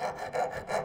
Ha ha ha ha ha!